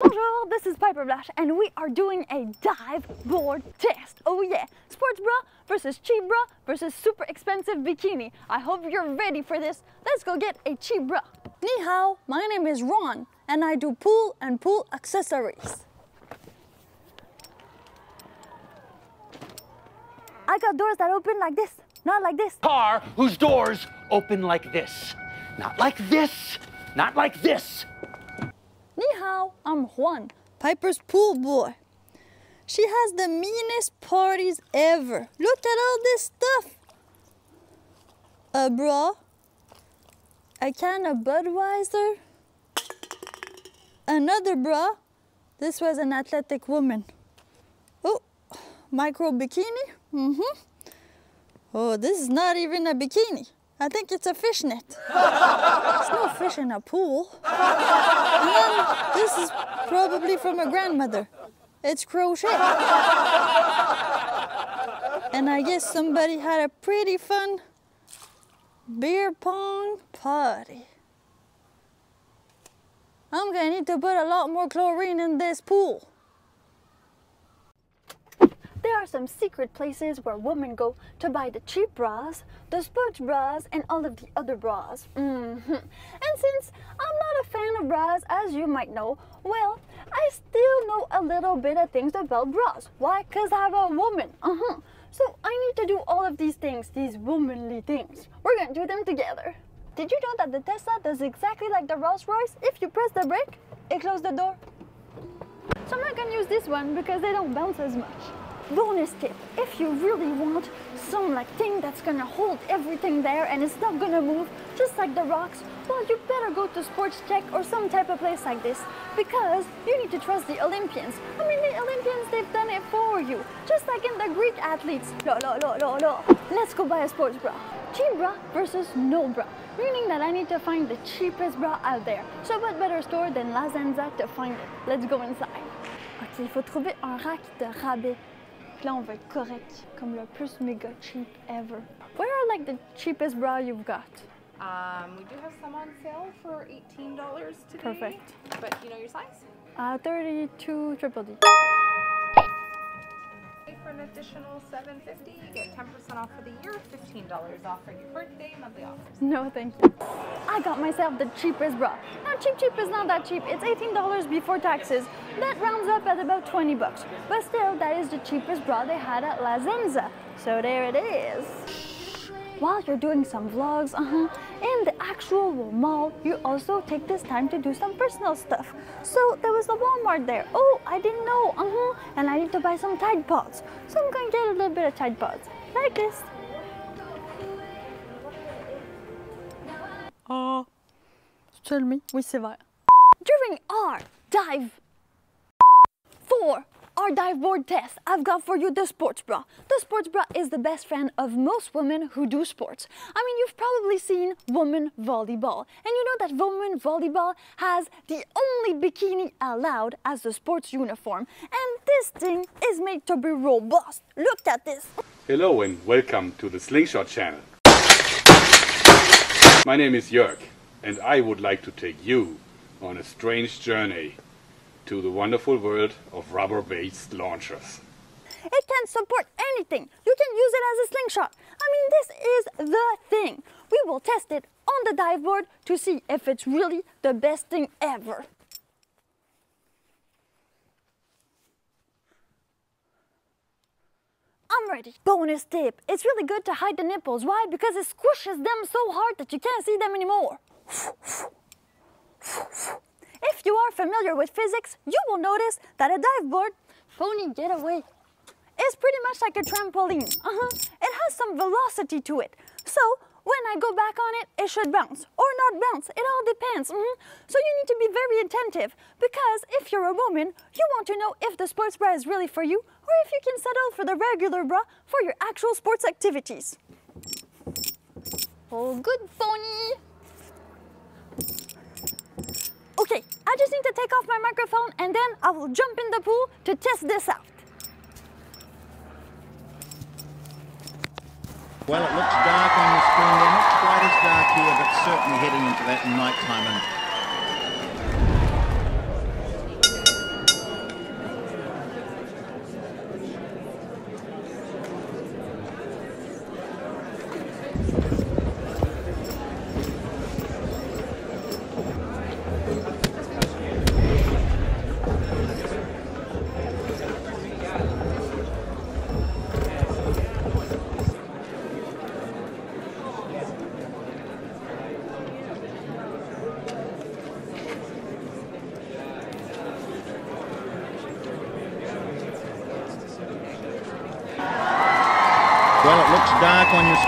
Bonjour, this is Piper Blush and we are doing a dive board test. Oh yeah, sports bra versus cheap bra versus super expensive bikini. I hope you're ready for this. Let's go get a cheap bra. Ni hao, my name is Ron and I do pool and pool accessories. I got doors that open like this, not like this. Car whose doors open like this. Not like this, not like this. I'm Juan, Piper's pool boy. She has the meanest parties ever. Look at all this stuff. A bra, a can of Budweiser, another bra. This was an athletic woman. Oh, micro bikini. Mm-hmm. Oh, this is not even a bikini. I think it's a fishnet. There's no fish in a pool. And then this is probably from a grandmother. It's crochet. And I guess somebody had a pretty fun beer pong party. I'm gonna need to put a lot more chlorine in this pool. Are some secret places where women go to buy the cheap bras, the sports bras, and all of the other bras. Mm-hmm. And since I'm not a fan of bras, as you might know, well, I still know a little bit of things about bras. Why? Because I'm a woman. Uh-huh. So I need to do all of these things, these womanly things. We're gonna do them together. Did you know that the Tesla does exactly like the Rolls Royce? If you press the brake, it closes the door. So I'm not gonna use this one because they don't bounce as much bonus tip. If you really want some like thing that's gonna hold everything there and it's not gonna move just like the rocks well you better go to Sports Chek or some type of place like this. Because you need to trust the olympians. I mean the olympians they've done it for you. Just like in the greek athletes. Lo, lo, lo, lo, lo. let's go buy a sports bra. Cheap bra versus no bra. Meaning that i need to find the cheapest bra out there. So what better store than la Senza to find it? Let's go inside. Il faut trouver un rack de rabais là, on va être correct, comme le plus méga cheap ever. What are like the cheapest bra you've got? Um, we do have some on sale for $18 today. Perfect. But you know your size? Uh, 32 triple D. For an additional $7.50, you get 10% off for the year, $15 off for your birthday, monthly offers. No, thank you. I got myself the cheapest bra. Now, cheap cheap is not that cheap. It's $18 before taxes. That rounds up at about 20 bucks. But still, that is the cheapest bra they had at La Senza. So there it is. While you're doing some vlogs, uh-huh, in the actual mall, you also take this time to do some personal stuff. So there was a Walmart there. Oh, I didn't know, uh-huh, and I need to buy some Tide Pods. So I'm gonna get a little bit of Tide Pods, like this. Oh, tell me, oui c'est vrai. During our dive for our dive board test, I've got for you the sports bra. The sports bra is the best friend of most women who do sports. I mean, you've probably seen women volleyball, and you know that women volleyball has the only bikini allowed as the sports uniform. And this thing is made to be robust. Look at this. Hello and welcome to the Slingshot channel. My name is Jörg and I would like to take you on a strange journey to the wonderful world of rubber-based launchers. It can support anything. You can use it as a slingshot. I mean, this is the thing. We will test it on the dive board to see if it's really the best thing ever. I'm ready. Bonus tip. It's really good to hide the nipples. Why? Because it squishes them so hard that you can't see them anymore. If you are familiar with physics, you will notice that a dive board, phony getaway, is pretty much like a trampoline. Uh-huh. It has some velocity to it. So when I go back on it, it should bounce or not bounce. It all depends. Mhm. So you need to be very attentive because if you're a woman, you want to know if the sports bra is really for you or if you can settle for the regular bra for your actual sports activities. Oh, good phony. Okay, I just need to take off my microphone and then I will jump in the pool to test this out. Well, it looks dark on the screen. Not quite as dark here, but certainly heading into that nighttime. And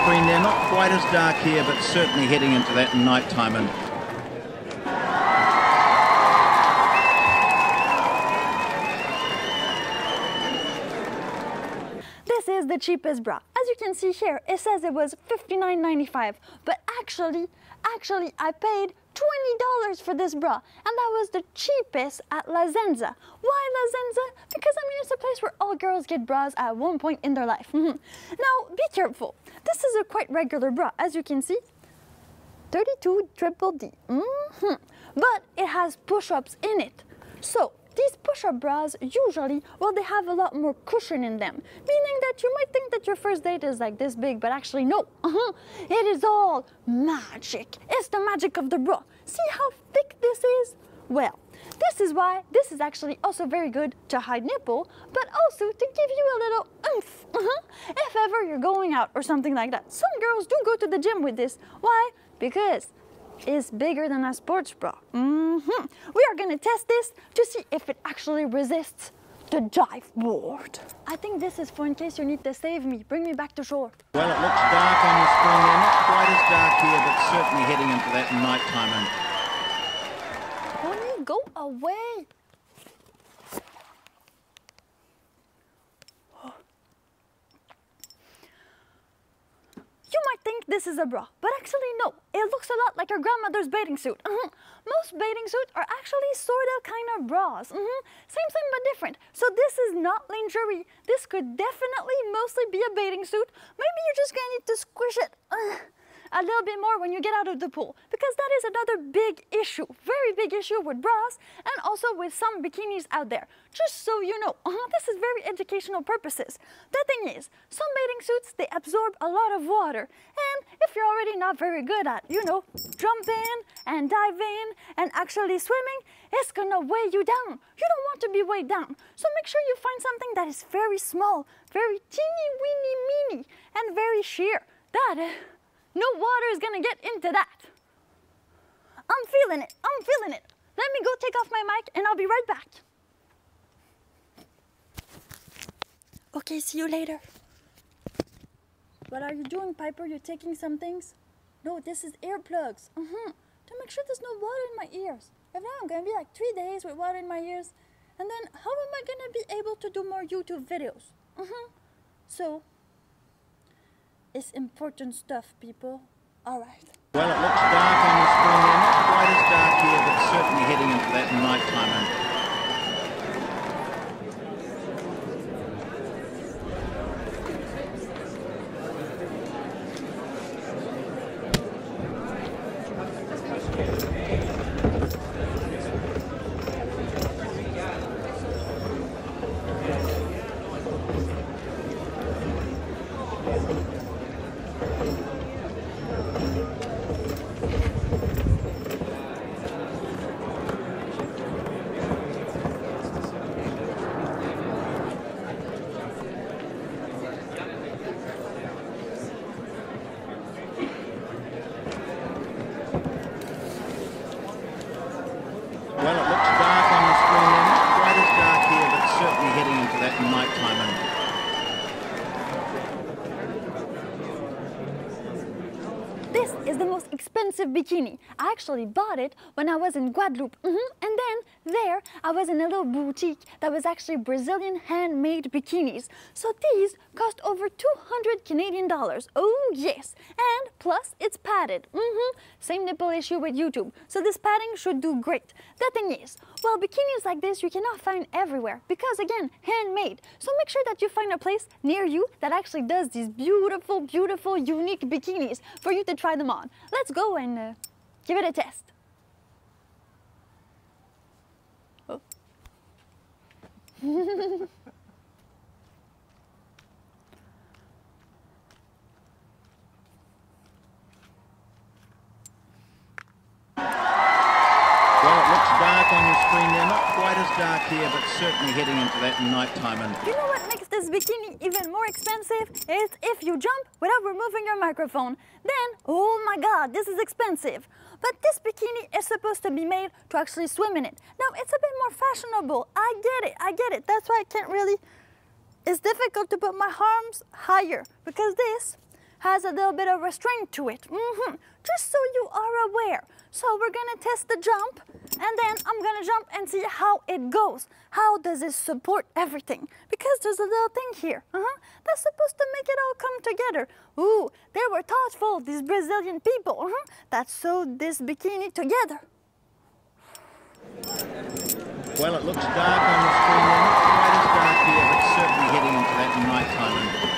screen there. Not quite as dark here, but certainly heading into that nighttime. And This is the cheapest bra. As you can see here, it says it was $59.95, but actually, actually I paid $20 for this bra, and that was the cheapest at La Senza. Why La Senza? Because I mean it's a place where all girls get bras at one point in their life. Mhm. now, be careful. This is a quite regular bra, as you can see. 32 triple D. Mhm. But it has push-ups in it. So these push-up bras usually, well, they have a lot more cushion in them, meaning that you might think that your first date is like this big, but actually no. Uh-huh. It is all magic. It's the magic of the bra. See how thick this is? Well, this is why this is actually also very good to hide nipple, but also to give you a little oomph. Uh-huh. If ever you're going out or something like that. Some girls do go to the gym with this. Why? Because it's bigger than a sports bra. Mhm. We are gonna test this to see if it actually resists the dive board. I think this is for in case you need to save me. Bring me back to shore. well, it looks dark on the screen there. Not quite as dark here, but certainly heading into that nighttime. And Bonnie, go away. Might think this is a bra, but actually no. It looks a lot like your grandmother's bathing suit. Mhm. Most bathing suits are actually sort of kind of bras. Mhm. Same thing but different. So this is not lingerie. This could definitely mostly be a bathing suit. Maybe you're just gonna need to squish it. A little bit more when you get out of the pool because that is another big issue, very big issue with bras and also with some bikinis out there. Just so you know, uh-huh, this is very educational purposes. The thing is, some bathing suits, they absorb a lot of water and if you're already not very good at, you know, jumping and diving and actually swimming, it's gonna weigh you down. You don't want to be weighed down. So make sure you find something that is very small, very teeny weeny meeny and very sheer. That no water is gonna get into that. I'm feeling it. I'm feeling it. Let me go take off my mic and I'll be right back. Okay, see you later. What are you doing, Piper? You're taking some things? No, this is earplugs. Mm-hmm. To make sure there's no water in my ears. If not, I'm gonna be like three days with water in my ears. And then how am I gonna be able to do more YouTube videos? Mm-hmm. So, it's important stuff, people. All right. well, it looks dark on your screen. Not quite as dark here, but certainly heading into that nighttime. And well, it looks dark on your screen there. Not quite as dark here, but certainly heading into that nighttime. And This is the most expensive bikini. I actually bought it when I was in Guadeloupe. Mhm. And then there, I was in a little boutique that was actually Brazilian handmade bikinis. So these cost over 200 Canadian dollars. Oh, yes. And plus, it's padded. Mm -hmm. Same nipple issue with YouTube. So this padding should do great. The thing is, well, bikinis like this you cannot find everywhere because, again, handmade. So make sure that you find a place near you that actually does these beautiful, beautiful, unique bikinis for you to try them on. Let's go and uh, give it a test. Oh. well, it looks dark on your screen there. Not quite as dark here, but certainly heading into that nighttime. And You know what makes this bikini even more expensive? Is if you jump without removing your microphone. Then, oh my god, this is expensive. But this bikini is supposed to be made to actually swim in it. Now, it's a bit more fashionable. I get it, I get it. That's why I can't really it's difficult to put my arms higher because this has a little bit of restraint to it. hmm Just so you are aware. So we're gonna test the jump and then I'm gonna jump and see how it goes. How does it support everything? Because there's a little thing here. Uh-huh. That's supposed to make it all come together. Ooh, they were thoughtful, these Brazilian people. Uh-huh. That sewed this bikini together. Well, it looks dark on the screen. They're not quite as dark here, but certainly heading into that nighttime.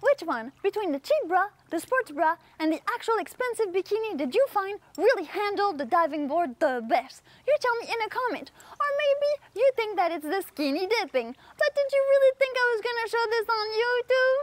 Which one, between the cheap bra, the sports bra, and the actual expensive bikini did you find really handled the diving board the best? You tell me in a comment. Or maybe you think that it's the skinny dipping. But did you really think I was gonna show this on YouTube?